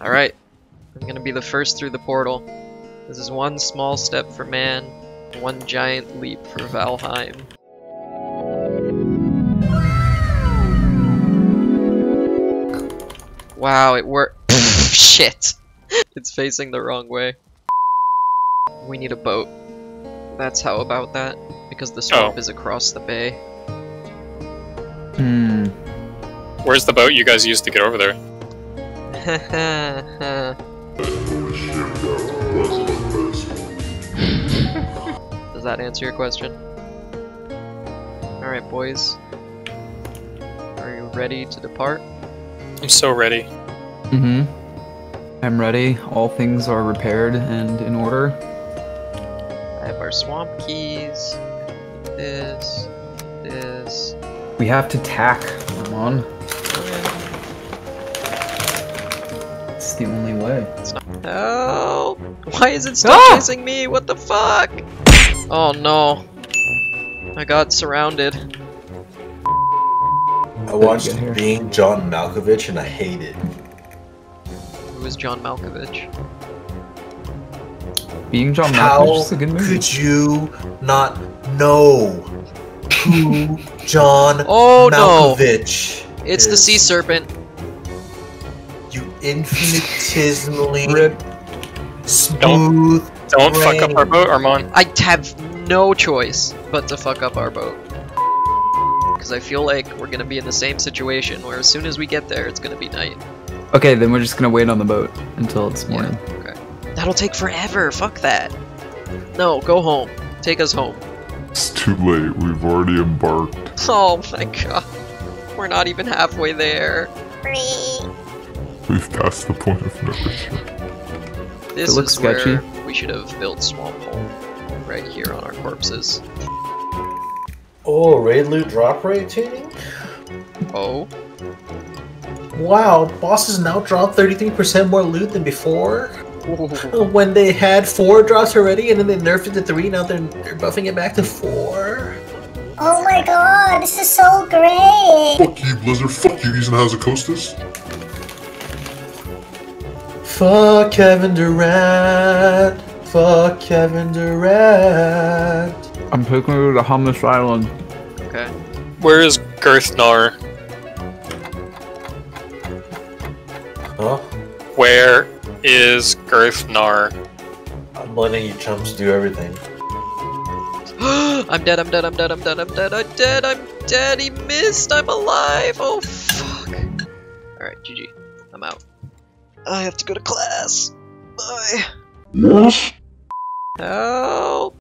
Alright. I'm gonna be the first through the portal. This is one small step for man, one giant leap for Valheim. Wow, it worked. Shit! It's facing the wrong way. We need a boat. That's how about that. Because the swamp Oh. is across the bay. Hmm. Where's the boat you guys used to get over there? Does that answer your question? Alright, boys. Are you ready to depart? I'm so ready. Mm-hmm. I'm ready. All things are repaired and in order. I have our swamp keys. This. This. We have to tack. Come on. The only way. It's not. Help! Why is it still Ah! chasing me? What the fuck? Oh no. I got surrounded. I watched? Being John Malkovich and I hate it. Who is John Malkovich? Being John Malkovich is a good movie. could you not know who John Oh, no. Malkovich It's the sea serpent. You infinitesimally Rip. smooth. Don't don't fuck up our boat, Armand. I have no choice but to fuck up our boat. Because I feel like we're gonna be in the same situation where as soon as we get there, it's gonna be night. Okay, then we're just gonna wait on the boat until it's morning. Okay. That'll take forever. Fuck that. No, go home. Take us home. It's too late. We've already embarked. Oh my god. We're not even halfway there. We've passed the point of no return. This looks is where sketchy. we should have built Swamp Hole. Right here on our corpses. Oh, raid loot drop rate tuning? Oh. Wow, bosses now drop 33% more loot than before? When they had four drops already and then they nerfed it to three, now they're, they're buffing it back to four? Oh my god, this is so great! Fuck you, Blizzard. Fuck you. He's in Hazzikostas. Fuck Kevin Durant. Fuck Kevin Durant. I'm taking you to Hummus Island. Okay. Where is Girthnar? Huh? Where is Girthnar? I'm letting you chumps do everything. I'm dead, I'm dead, I'm dead, I'm dead, I'm dead, I'm dead, I'm dead, he missed, I'm alive, oh fuck. Alright, GG, I'm out. I have to go to class. Bye. Help!